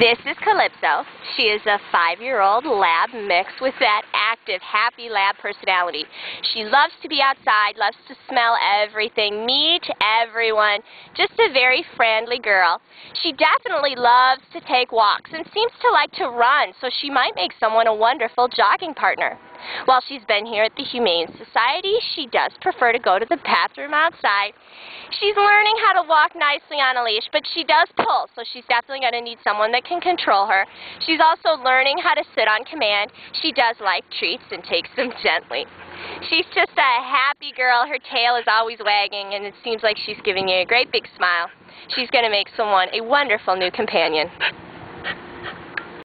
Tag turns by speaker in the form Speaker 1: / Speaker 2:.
Speaker 1: This is Calypso. She is a five-year-old lab mixed with that active, happy lab personality. She loves to be outside, loves to smell everything, meet everyone. Just a very friendly girl. She definitely loves to take walks and seems to like to run, so she might make someone a wonderful jogging partner. While she's been here at the Humane Society, she does prefer to go to the bathroom outside. She's learning how to walk nicely on a leash, but she does pull, so she's definitely going to need someone that can control her. She's also learning how to sit on command. She does like treats and takes them gently. She's just a happy girl. Her tail is always wagging, and it seems like she's giving you a great big smile. She's going to make someone a wonderful new companion.